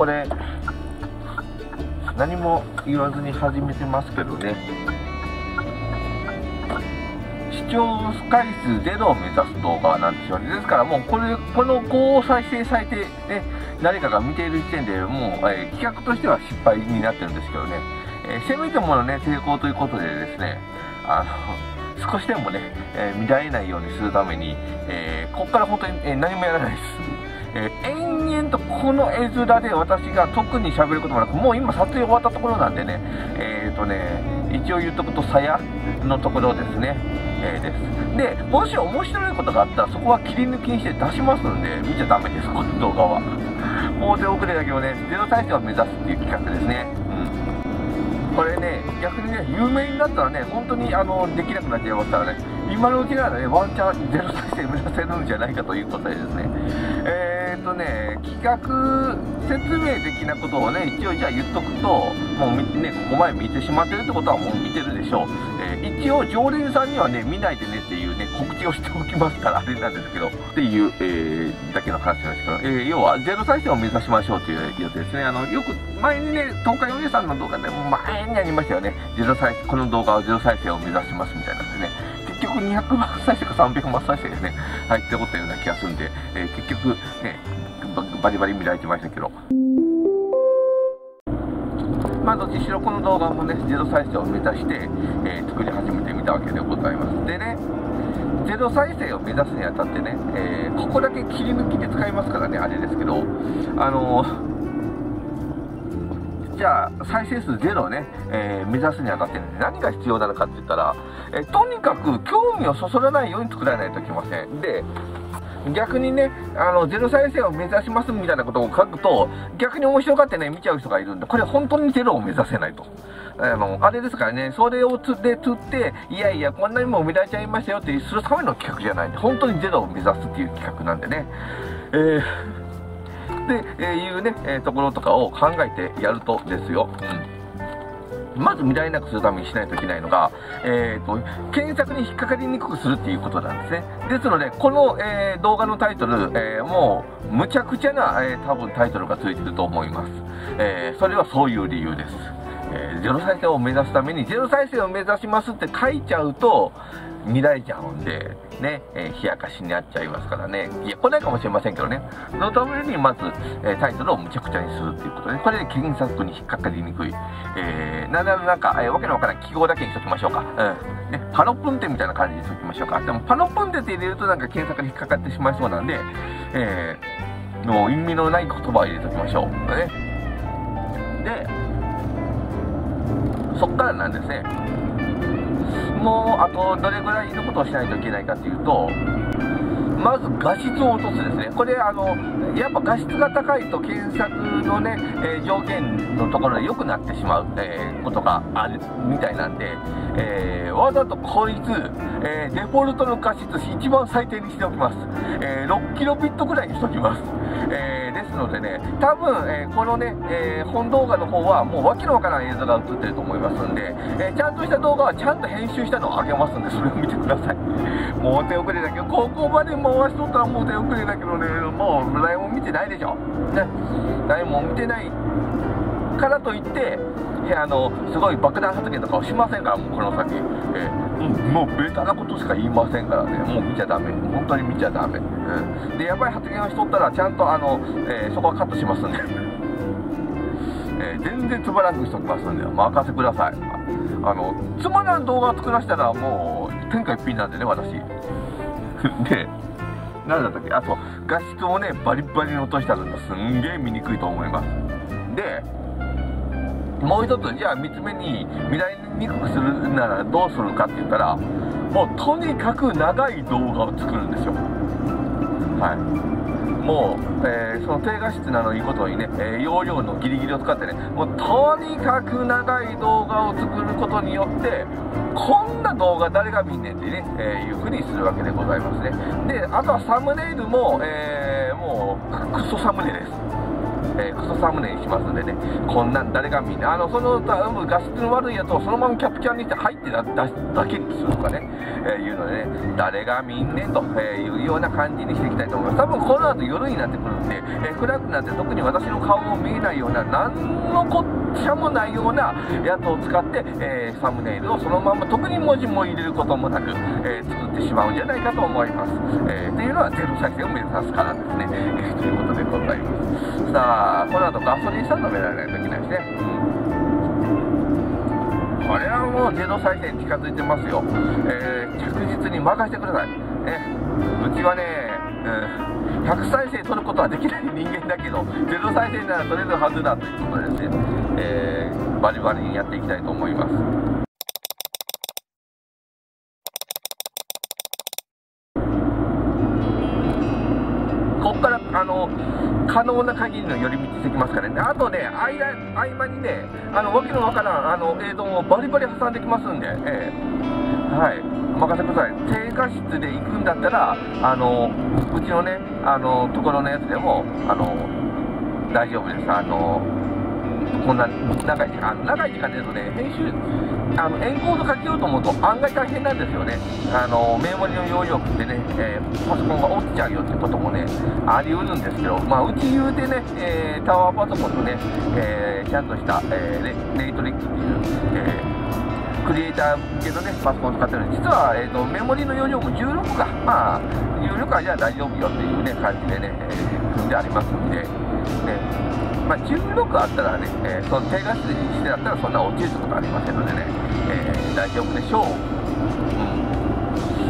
これ何も言わずに始めてますけどね。視聴回数ゼロを目指す動画なんですよね。ですからもうこれこの5を再生されてね誰かが見ている時点でもう、えー、企画としては失敗になってるんですけどね、えー、せめてものね成功ということでですねあの少しでもね、えー、乱れないようにするために、えここから本当に、え何もやらないです。えー、延々とこの絵面で私が特に喋ることもなくもう今撮影終わったところなんでねえっ、ー、とね一応言っとくと鞘のところですね、えー、です。でもし面白いことがあったらそこは切り抜きにして出しますんで見ちゃダメですこの動画は。大手遅れだけをねゼロ再生を目指すっていう企画ですね。うん。これね逆にね有名になったらね本当にあのできなくなっちゃいますからね。今のうちならねワンチャンゼロ再生目指せるんじゃないかということでですね。えーっとね、企画説明的なことをね、一応じゃあ言っとくと、もうね、ここまで見てしまってるってことはもう見てるでしょう。えー、一応常連さんにはね、見ないでねっていうね、告知をしておきますから、あれなんですけど、っていう、えー、だけの話なんですけど、え、要はゼロ再生を目指しましょうというやつですね。あの、よく前にね、東海お姉さんの動画でも前にありましたよね。ゼロ再生、この動画はゼロ再生を目指しますみたいなんでね。局200万再生か300万再生ですね、入っておったような気がするんで、えー、結局ね、バリバリ見られてましたけど。まあ、どっちしろこの動画もね、ゼロ再生を目指して、えー、作り始めてみたわけでございます。でね、ゼロ再生を目指すにあたってね、えー、ここだけ切り抜きで使いますからね、あれですけど、あのーじゃあ再生数ゼロをね、えー、目指すにあたって、ね、何が必要なのかって言ったら、え、とにかく興味をそそらないように作らないといけません。で、逆にね、あの、ゼロ再生を目指しますみたいなことを書くと、逆に面白がってね、見ちゃう人がいるんで、これ本当にゼロを目指せないと。あの、あれですからね、それをつで釣って、いやいや、こんなにも目立っちゃいましたよってするための企画じゃないんで、本当にゼロを目指すっていう企画なんでね。えー、で、えー、いうね、えー、ところとかを考えてやるとですよ。うん。まず未来なくするためにしないといけないのが、えーと、検索に引っかかりにくくするっていうことなんですね。ですので、この、えー、動画のタイトル、えー、もう、むちゃくちゃな、えー、多分タイトルがついてると思います。えそれはそういう理由です。えゼロ再生を目指すために、ゼロ再生を目指しますって書いちゃうと、見られちゃうんで、ね、えー、冷やかしになっちゃいますからね。いや、来ないかもしれませんけどね。そのために、まず、えー、タイトルをむちゃくちゃにするっていうことで、これで検索に引っかかりにくい。えー、なんだろなんか、えー、わけのわからない記号だけにしときましょうか。うん。ね、パロプンテみたいな感じにしときましょうか。でも、パロプンテって入れるとなんか検索に引っかかってしまいそうなんで、えー、もう意味のない言葉を入れときましょう。ね。で、そっからなんですね。もうあとどれぐらいのことをしないといけないかっていうと、まず画質を落とすですね。これ、あの、やっぱ画質が高いと検索のね、えー、条件のところで良くなってしまう、えー、ことがあるみたいなんで、えー、わざとこいつ、えデフォルトの画質一番最低にしておきます。え6キロビットぐらいにしておきます。えですのでね、多分、えこのね、え本動画の方はもうわけのわからない映像が映ってると思いますんで、えちゃんとした動画はちゃんと編集したのをあげますんで、それを見てください。もう手遅れだけど、ここまで回しとったらもう手遅れだけどね、もう誰も見てないでしょ。ね、誰も見てないからといって、あのすごい爆弾発言とかをしませんから、もうこの先、えー、もうベタなことしか言いませんからね、もう見ちゃだめ、本当に見ちゃだめ、うん、でやばい発言をしとったら、ちゃんとあの、えー、そこはカットしますんで、えー、全然つまらなくしときますんで、任せください。あのつまらん動画を作らせたら、もう天下一品なんでね、私。で何だったっけ？あと画質をねバリバリに落としたのがすんげえ見にくいと思います。でもう一つじゃあ3つ目に見られにくくするならどうするかって言ったらもうとにかく長い動画を作るんですよはいもう、えー、その低画質なのいいことにね、えー、容量のギリギリを使ってね、もうとにかく長い動画を作ることによって、こんな動画誰が見んねんってね、えー、いう風にするわけでございますね。で、あとはサムネイルも、えー、もう、クソサムネです。えー、クソサムネにしますんでね、こんなん誰が見んあの、その、画質の悪いやつをそのままキャプチャーにして入ってだ出すだけにするとかね、えー、いうのでね、誰が見んねんというような感じにしていきたいと思います。多分この後夜になってくるんで、えー、暗くなって特に私の顔も見えないような、何のこっちゃもないようなやつを使って、えー、サムネイルをそのまま特に文字も入れることもなく、えー、作ってしまうんじゃないかと思います。えー、っていうのはゼロ再生を目指すからですね。え、ということでございます。さあ、この後ガソリンスタンドめられないといけないですね。うん、これはもうゼロ再生に近づいてますよ。えー、着実に任せてください。ね、うちはね、うん、100再生取ることはできない人間だけど、ゼロ再生なら取れるはずだということでですね、えー、バリバリにやっていきたいと思います。あの可能な限りの寄り道できますからね、あとね、合間にね、あのわけのわからんあの映像をバリバリ挟んできますんで、えー、はい、任せください、低画質で行くんだったら、あのうちのね、あのところのやつでも、あの大丈夫です。あのこんな長い時間、長い時間ですとね、編集、あのエンコードかけようと思うと案外大変なんですよね。あのメモリの容量でね、えー、パソコンが落ちちゃうよってこともね、あり得るんですけど、まあ、うち言うてね、えー、タワーパソコンのね、えー、ちゃんとした、えー、レレイトリックっていう、えー、クリエイター向けのね、パソコンを使ってるんで、実は、えーと、メモリの容量も16が、まあ、有力はじゃあ大丈夫よっていうね、感じでね、えー、組んでありますんで、ね、まあ、16あったらね、えー、その低画質にしてだったらそんな落ちることありませんのでね、えー、大丈夫でしょう。う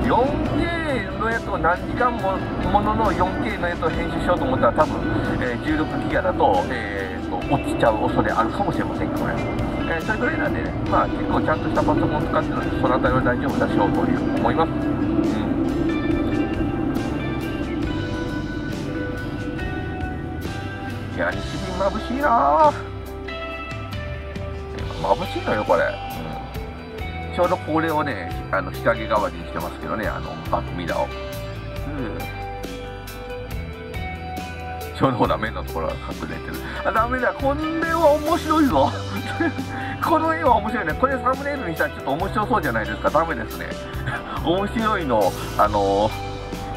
ん、4K のやつを何時間もものの 4K のやつを編集しようと思ったら多分、えー、16ギガだと,、えーと、落ちちゃう恐れあるかもしれませんけどね、えー、それぐらいなんでね、まあ、結構ちゃんとしたパソコンを使ってるのでその辺りは大丈夫でしょうという思います。うんいや、西日眩しいな眩しいのよ、これ。うん。ちょうどこれをね、あの、日陰代わりにしてますけどね、あの、バックミラーを。うん。ちょうどほら、目のところが隠れてる。あ、ダメだ。これは面白いぞ。この絵は面白いね。これサムネイルにしたらちょっと面白そうじゃないですか。ダメですね。面白いの、あの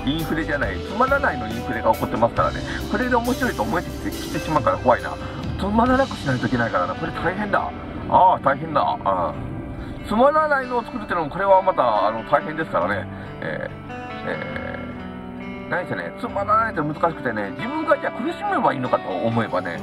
インフレじゃないつまらないのインフレが起こってますからねこれで面白いと思えてきてしまうから怖いなつまらなくしないといけないからなこれ大変だああ大変だあつまらないのを作るっていうのもこれはまたあの大変ですからねえー、えー、何せねつまらないと難しくてね自分がじゃあ苦しめばいいのかと思えばね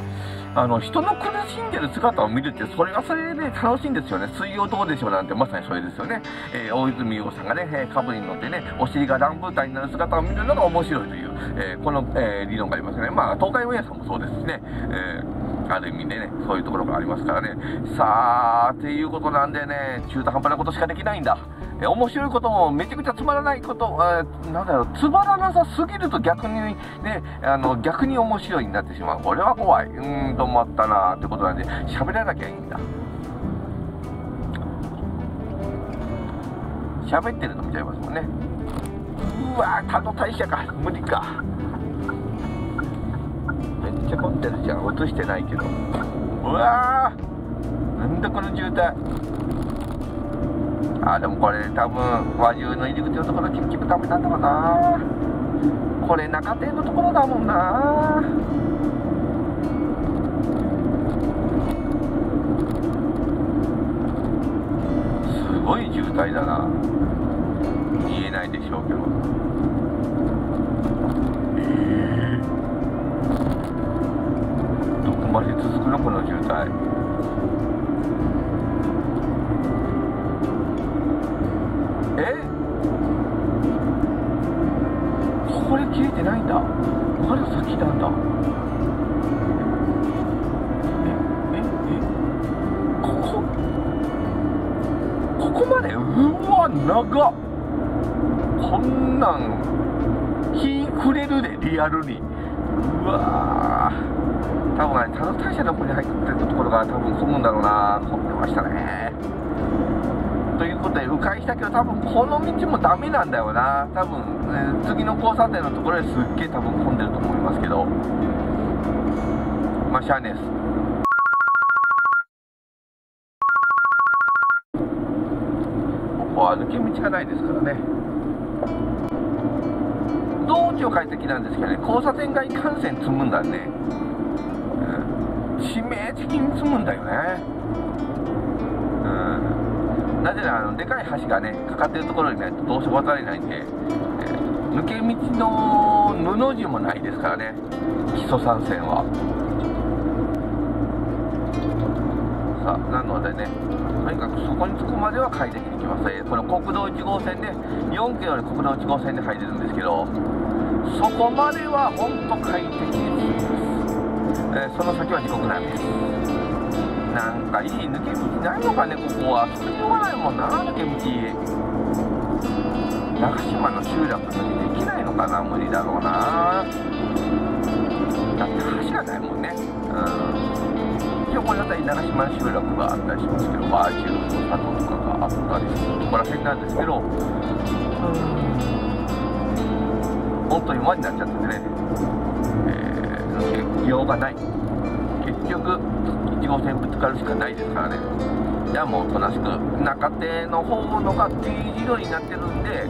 あの、人の苦しんでる姿を見るって、それはそれで楽しいんですよね。水曜どうでしょうなんてまさにそれですよね。えー、大泉洋さんがね、えー、株に乗ってね、お尻が乱風体になる姿を見るのが面白いという、えー、この、え理論がありますね。まあ、東海オンエアさんもそうですしね。えある意味でね、そういうところがありますからね。さあ、っていうことなんでね、中途半端なことしかできないんだ。え面白いこともめちゃくちゃつまらないこと、えなんだろう、つまらなさすぎると逆にね、あの、逆に面白いになってしまう。これは怖い。うーんと思ったなってことなんで、喋らなきゃいいんだ。喋ってると見ちゃいますもんね。うわー、多度代謝か。無理か。めっちゃ混んでるじゃん。落としてないけど。うわーなんだこの渋滞。あでもこれ多分和牛の入り口のところ結局ダメなんだろうなこれ中庭のところだもんなすごい渋滞だな見えないでしょうけどえー、どこまで続くのこの渋滞。え？これ切れてないんだ。まだ先なんだ。え？え？え？ここ？ここまで？うわ長っ。こんなん。日暮れるでリアルに。うわ多分あれ田野大社の方に入ってるところが多分混むんだろうな混んでましたねということで迂回したけど多分この道もダメなんだよな多分、ね、次の交差点のところですっげえ多分混んでると思いますけどまあしゃあねえですここは抜け道がないですからね道中快適なんですけどね交差点がいかんせん積むんだね、命的に積むんだよね。うん。なぜならあのでかい橋がねかかってるところにないとどうしても渡れないんで、えー、抜け道の布の字もないですからね。木曽山線は。さあなのでねとにかくそこに着くまでは快適に来ます、えこの国道1号線で4キロで国道1号線で入れるんですけどそこまでは本当快適に着きます、えー、その先は地獄なんです。なんかいい抜け道ないのかねここは。作りようがないもんな抜け道中島の集落抜けできないのかな無理だろうな。だって橋がないもんね。うん。一応この辺り長島集落があったりしますけどバージュの里とかがあったりするとこら辺なんですけどうん。本当に輪になっちゃっててね、えー、抜けようがない。結局1号線ぶつかるしかないですからね。じゃあもうおとなしく中手の方のが T 字路になってるんで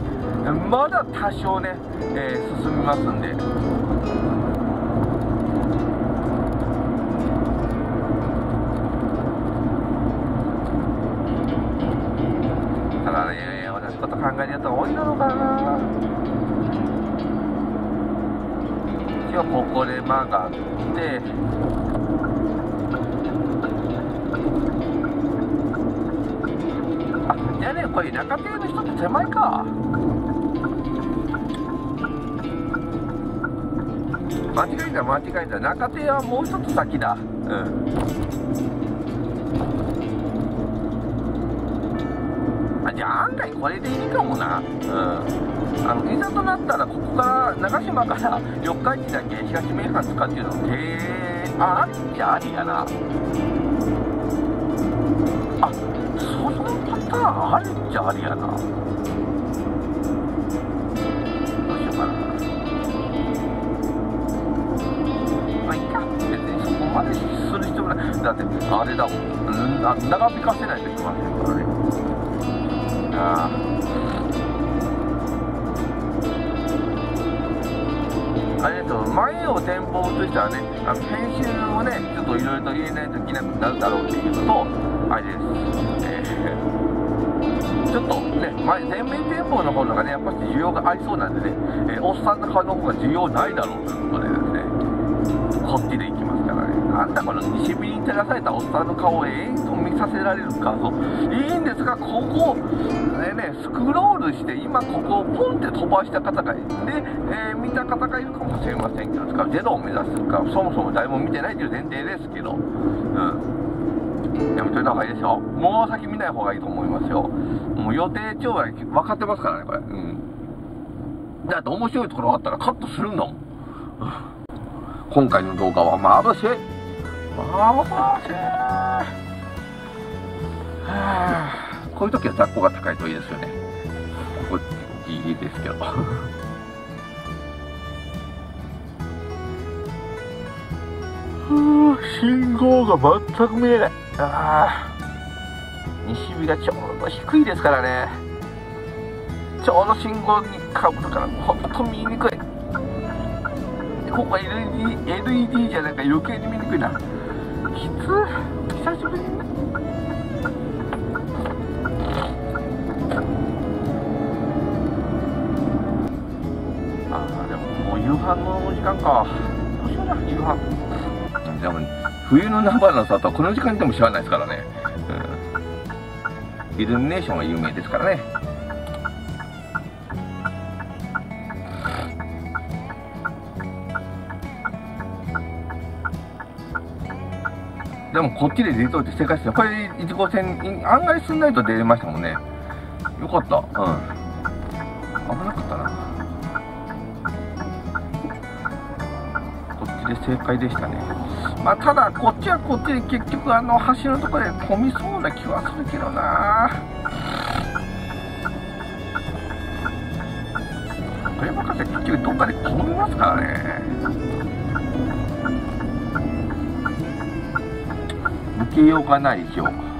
まだ多少ね、えー、進みますんで。考えるやつ多いなのかな。一応ここで曲がってあじゃねこれ中庭の人って手前か。間違えた間違えた中庭はもう一つ先だ。うん。じゃあ案外これでいいかもな。うん。あのいざとなったらここから長島から 四日市だけ？東名阪使っていうの？へえあありっちゃありやな。あそのパターンありっちゃありやな。どうしようかな。まあいいか。別にそこまでする必要ない。だってあれだもん。長引かせないといけませんからね。あれと前を店舗移したらねあの編集をねちょっといろいろと入れないといけなくなるだろうっていうのとあれです、えー、ちょっとね前全面店舗の方のがねやっぱり需要がありそうなんでね、えー、おっさんの顔の方が需要ないだろうということでですねこっちで行きますからね。なんだこの西日に照らされたおっさんの顔を延々と。させられる画像いいんですがここでねスクロールして今ここをポンって飛ばした方がいるで、えー、見た方がいるかもしれませんけどゼロを目指すかそもそも誰も見てないという前提ですけど。うん。やめといた方がいいですよ。もう先見ない方がいいと思いますよ。もう予定調和分かってますからねこれ。うん。だって面白いところがあったらカットするんだもん。今回の動画は眩しい眩しいはあこういう時は雑魚が高いといいですよね。ここギリギリですけど。信号が全く見えない。あ西日がちょうど低いですからね。ちょうど信号にかぶるからほんと見にくい。ここ LED, LED じゃなんか余計に見にくいな。きつ久しぶりに飯の時間か。どうしような夕飯。でも冬のナバーの里はこの時間でも知らないですからね、イルミネーションが有名ですからね。でもこっちで出といて正解してこれ1号線案外すんないと出れましたもんね。よかった。うん。危なかったな。で正解でしたね。まあただこっちはこっちで結局あの橋のところで混みそうな気はするけどな。富山風結局どっかで混みますからね。けようがないでしょ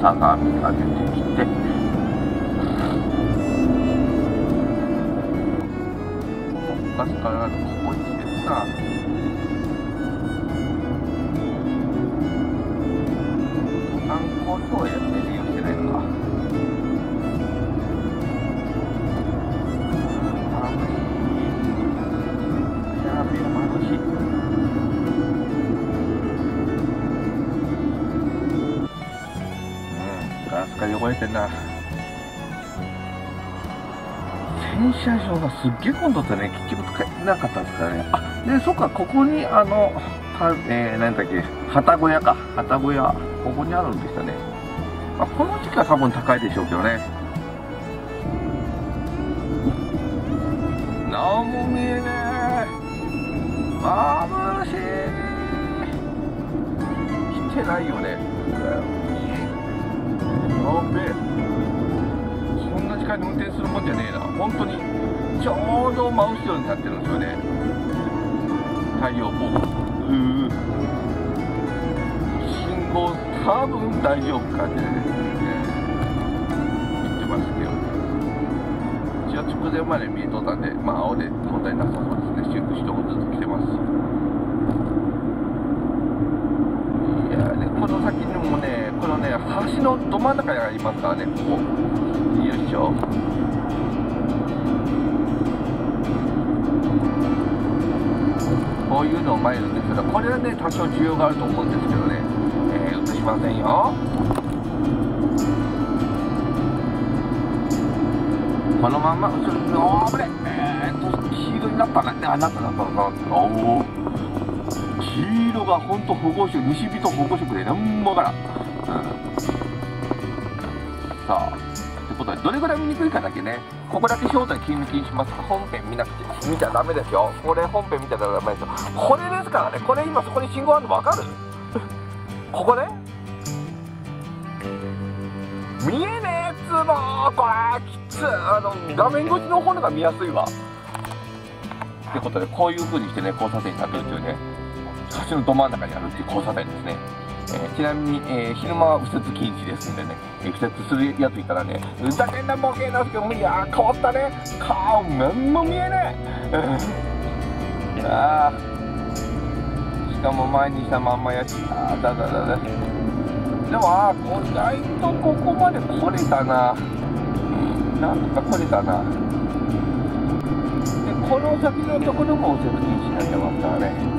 相模が出てきて。バスからあるここにですな観光協やってるよガラスが汚れてんな。洗車場がすっげえ混んどってね。結局使えなかったんですからね。あでそっかここにあのはえー、何だっけ。旗小屋か。旗小屋。ここにあるんでしたね、まあ、この時期は多分高いでしょうけどね。なんも見えねえ。まぶしい。来てないよね。やべえそんな時間に運転するもんじゃねえな。本当に。ちょうど真後ろになってるんですよね。太陽光。う信号多分大丈夫かね。言ってますけど。一応直前まで見えとったんでまあ青で問題なさそうですね。シューク一言ずつ来てますいやねこの先にもねこのね橋のど真ん中にありますからねここ。よいしょ。こういうのを前に映すけどこれはね多少需要があると思うんですけどね、えー、映しませんよ。このまま後ろにおー危ねえー、っと黄色になったね。あなったなったなったおお黄色がほんと保護色西日と保護色でなんもわから、ん、さあってことでどれぐらい見にくいかだけね。ここだけ正体切り抜きにします。本編見なくて見ちゃダメですよ。これ本編見ちゃダメですよ。これですからね。これ今そこに信号あるの分かる？ここね。見えねえっつうのこれきつあの画面越しの方が見やすいわ。ってことでこういう風にしてね交差点になってるっていうね。橋のど真ん中にあるっていう交差点ですね。えー、ちなみに、えー、昼間は右折禁止ですんでね、えー、右折するやついたらね、ふざけんなボケなんですけども、いや、変わったね、顔、なんも見えねえ、うん、あしかも前にしたまんまやし、あーだだだだ。でも、あー、こ意外とここまで来れたな、なんとか来れたな。で、この先のところも右折禁止になってますからね。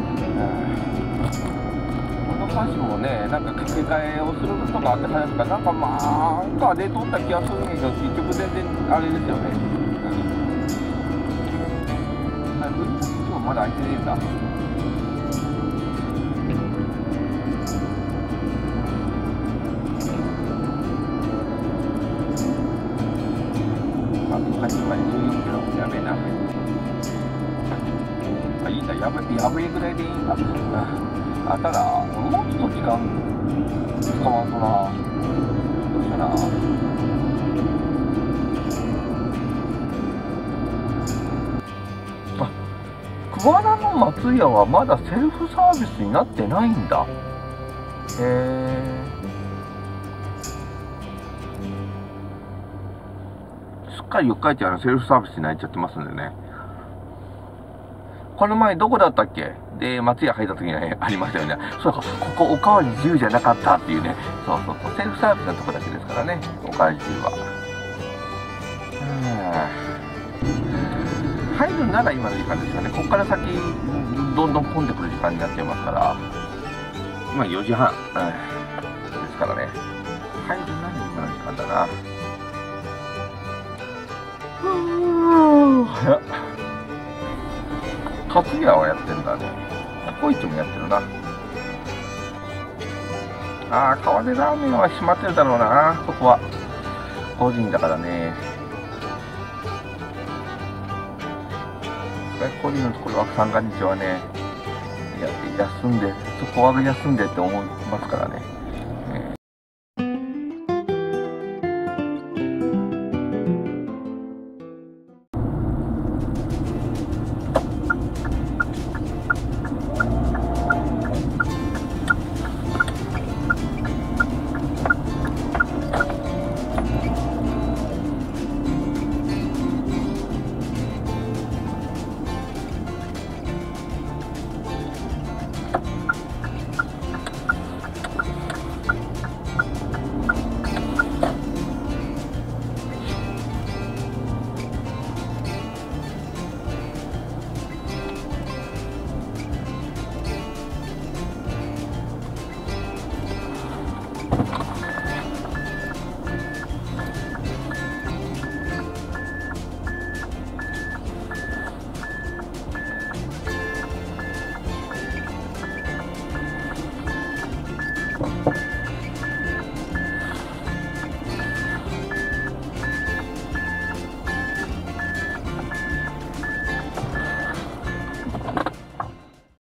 うん橋もね、なんか掛け替えをするとかあって話かなんかまあ、なんかで通った気がするんだけど、結局全然あれですよね。うん。今日まだ開いてねえんだ。あ、昔まで14キロ。やべえな。あ、いいんだ。やべ、やべえぐらいでいいんだ。あただもうちょっと時間使わんとなどうしたなあ桑名の松屋はまだセルフサービスになってないんだ。へえすっかり四日市はセルフサービスになっちゃってますんでね。この前どこだったっけ？で、松屋入った時に、ね、ありましたよね。そうか、ここおかわり自由じゃなかったっていうね。そうそうそう。セルフサービスのとこだけですからね。おかわり自由は。入るなら今の時間ですよね。ここから先、どんどん混んでくる時間になってますから。今4時半。うん、ですからね。入るなら今の時間だな。ふぅ、早っ。カツヤはやってんだね。コイチもやってるな。ああ、川根ラーメンは閉まってるだろうな、ここは。個人だからね。個人のところは三が日はね、や、休んで、そこは休んでって思いますからね。